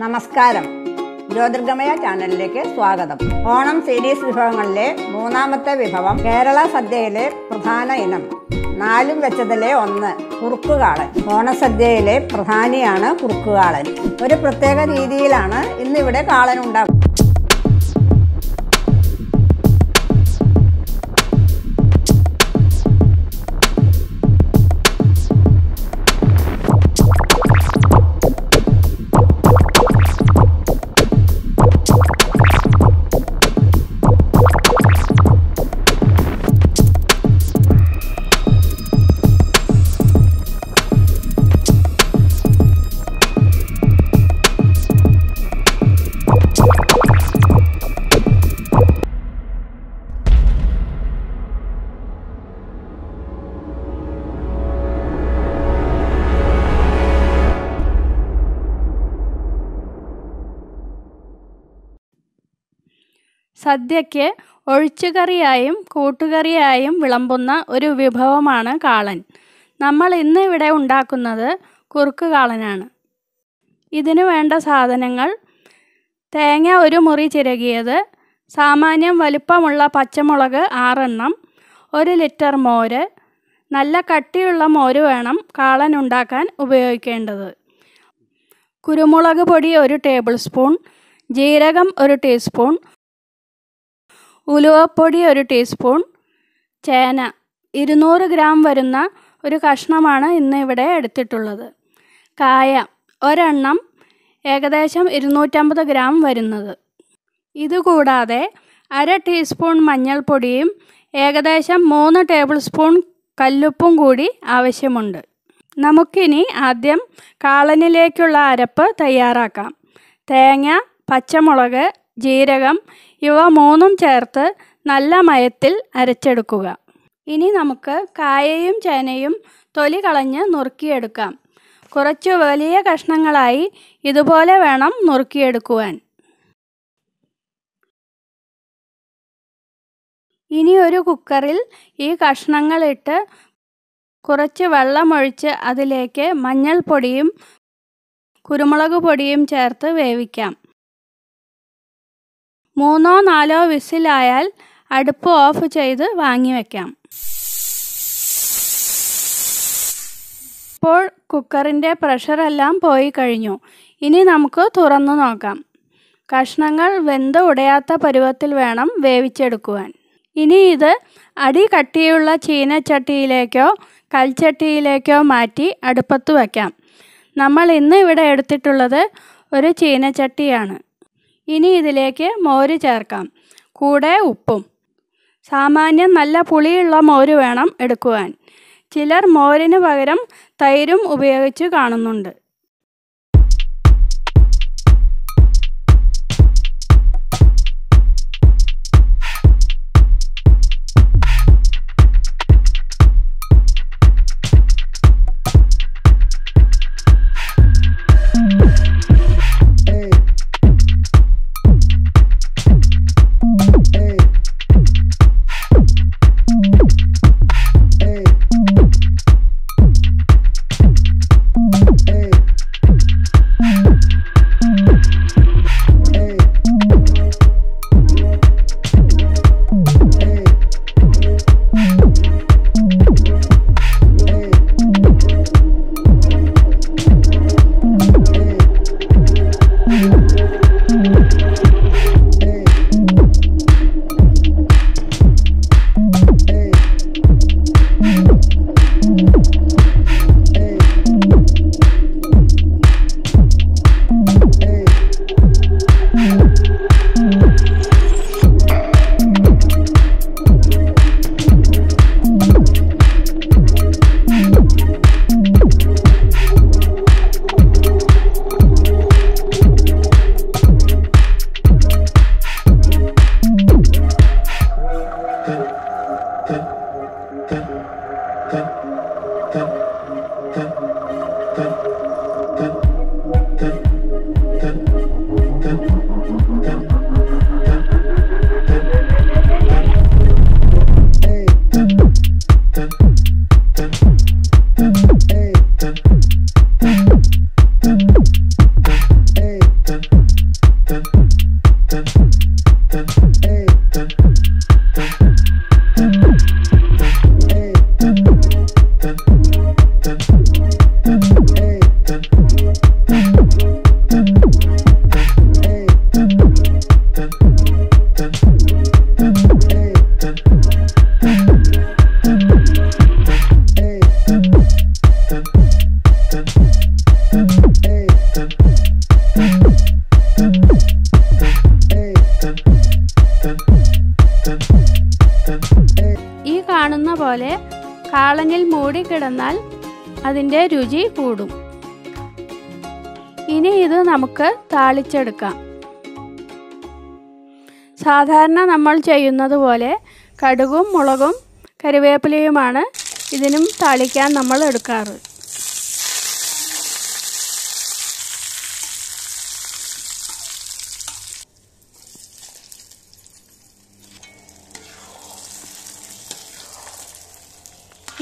നമസ്കാരം. ജ്യോതിർഗമയ ചാനലിലേക്ക് സ്വാഗതം. ഓണം സീരീസ് വിഭവങ്ങളിലെ മൂന്നാമത്തെ വിഭവം കേരള സദ്യയിലെ പ്രധാന ഇനം. നാലും വെച്ചതിലെ ഒന്ന് കുറുക്കുകാളൻ. ഓണസദ്യയിലെ പ്രധാനിയാണ് കുറുക്കുകാളൻ. ഒരു പ്രത്യേക രീതിയിലാണ് ഇന്നിവിടെ കാളൻ ഉണ്ടാകും സദ്യയ്ക്ക് ഒഴിച്ചുകറിയായും കൂട്ടുകറിയായും വിളമ്പുന്ന ഒരു വിഭവമാണ് കാളൻ. നമ്മൾ ഇന്ന് ഇവിടെ ഉണ്ടാക്കുന്നത് കുറുക്ക് കാളനാണ്. ഇതിനു വേണ്ട സാധനങ്ങൾ തേങ്ങ ഒരു മുറി ചിരകിയത് സാമാന്യം വലിപ്പമുള്ള പച്ചമുളക് ആറെണ്ണം ഒരു ലിറ്റർ മോര് നല്ല കട്ടിയുള്ള മോര് വേണം കാളൻ ഉണ്ടാക്കാൻ ഉപയോഗിക്കേണ്ടത്. കുരുമുളക് പൊടി ഒരു ടേബിൾ സ്പൂൺ ജീരകം ഒരു ടീസ്പൂൺ ഉലുവപ്പൊടി ഒരു ടീസ്പൂൺ ചേന ഇരുന്നൂറ് ഗ്രാം വരുന്ന ഒരു കഷ്ണമാണ് ഇന്ന് ഇവിടെ എടുത്തിട്ടുള്ളത്. കായ ഒരെണ്ണം ഏകദേശം ഇരുന്നൂറ്റമ്പത് ഗ്രാം വരുന്നത്. ഇതുകൂടാതെ അര ടീസ്പൂൺ മഞ്ഞൾപ്പൊടിയും ഏകദേശം മൂന്ന് ടേബിൾ സ്പൂൺ കല്ലുപ്പും കൂടി ആവശ്യമുണ്ട്. നമുക്കിനി ആദ്യം കാളനിലേക്കുള്ള അരപ്പ് തയ്യാറാക്കാം. തേങ്ങ പച്ചമുളക് ജീരകം ഇവ മൂന്നും ചേർത്ത് നല്ല മയത്തിൽ അരച്ചെടുക്കുക. ഇനി നമുക്ക് കായയും ചേനയും തൊലി കളഞ്ഞ് നുറുക്കിയെടുക്കാം. കുറച്ച് വലിയ കഷ്ണങ്ങളായി ഇതുപോലെ വേണം നുറുക്കിയെടുക്കുവാൻ. ഇനി ഒരു കുക്കറിൽ ഈ കഷ്ണങ്ങളിട്ട് കുറച്ച് വെള്ളമൊഴിച്ച് അതിലേക്ക് മഞ്ഞൾപ്പൊടിയും കുരുമുളക് പൊടിയും ചേർത്ത് വേവിക്കാം. മൂന്നോ നാലോ വിസിലായാൽ അടുപ്പ് ഓഫ് ചെയ്ത് വാങ്ങി വയ്ക്കാം ഇപ്പോൾ കുക്കറിന്റെ പ്രഷറെല്ലാം പോയി കഴിഞ്ഞു. ഇനി നമുക്ക് തുറന്നു നോക്കാം. കഷ്ണങ്ങൾ വെന്ത് ഉടയാത്ത പരുവത്തിൽ വേണം വേവിച്ചെടുക്കുവാൻ. ഇനി ഇത് അടി കട്ടിയുള്ള ചീനച്ചട്ടിയിലേക്കോ കൽച്ചട്ടിയിലേക്കോ മാറ്റി അടുപ്പത്ത് വയ്ക്കാം നമ്മൾ ഇന്ന് ഇവിടെ എടുത്തിട്ടുള്ളത് ഒരു ചീനച്ചട്ടിയാണ്. ഇനി ഇതിലേക്ക് മോര് ചേർക്കാം. കൂടെ ഉപ്പും. സാമാന്യം നല്ല പുളിയുള്ള മോര് വേണം എടുക്കുവാൻ. ചിലർ മോരിന് പകരം തൈരും ഉപയോഗിച്ച് കാണുന്നുണ്ട്. Thank you. പോലെ കാളനിൽ മൂടിക്കിടന്നാൽ അതിന്റെ രുചി കൂടും. ഇനി ഇത് നമുക്ക് താളിച്ചെടുക്കാം. സാധാരണ നമ്മൾ ചെയ്യുന്നത് പോലെ കടുകും മുളകും കറിവേപ്പിലയുമാണ് ഇതിനും താളിക്കാൻ നമ്മൾ എടുക്കാറ്.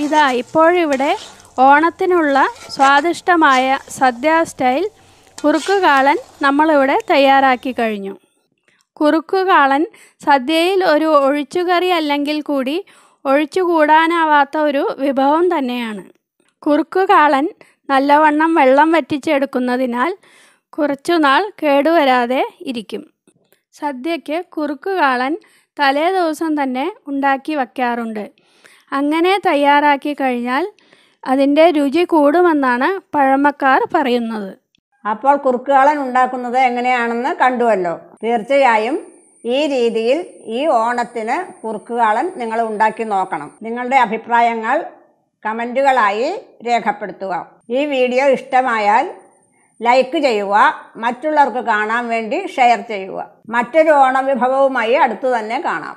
ഇതാ ഇപ്പോഴിവിടെ ഓണത്തിനുള്ള സ്വാദിഷ്ടമായ സദ്യ സ്റ്റൈൽ കുറുക്കുകാളൻ നമ്മളിവിടെ തയ്യാറാക്കി കഴിഞ്ഞു. കുറുക്കുകാളൻ സദ്യയിൽ ഒരു ഒഴിച്ചുകറി അല്ലെങ്കിൽ കൂടി ഒഴിച്ചുകൂടാനാവാത്ത ഒരു വിഭവം തന്നെയാണ്. കുറുക്കുകാളൻ നല്ലവണ്ണം വെള്ളം വറ്റിച്ചെടുക്കുന്നതിനാൽ കുറച്ചുനാൾ കേടുവരാതെ ഇരിക്കും. സദ്യയ്ക്ക് കുറുക്കുകാളൻ തലേ ദിവസം തന്നെ ഉണ്ടാക്കി വയ്ക്കാറുണ്ട്. അങ്ങനെ തയ്യാറാക്കി കഴിഞ്ഞാൽ അതിന്റെ രുചി കൂടുമെന്നാണ് പഴമക്കാർ പറയുന്നത്. അപ്പോൾ കുറുക്കുകളൻ ഉണ്ടാക്കുന്നത് എങ്ങനെയാണെന്ന് കണ്ടുവല്ലോ. തീർച്ചയായും ഈ രീതിയിൽ ഈ ഓണത്തിന് കുറുക്കുകാളൻ നിങ്ങൾ ഉണ്ടാക്കി നോക്കണം. നിങ്ങളുടെ അഭിപ്രായങ്ങൾ കമന്റുകളായി രേഖപ്പെടുത്തുക. ഈ വീഡിയോ ഇഷ്ടമായാൽ ലൈക്ക് ചെയ്യുക മറ്റുള്ളവർക്ക് കാണാൻ വേണ്ടി ഷെയർ ചെയ്യുക. മറ്റൊരു ഓണവിഭവവുമായി അടുത്തു തന്നെ കാണാം.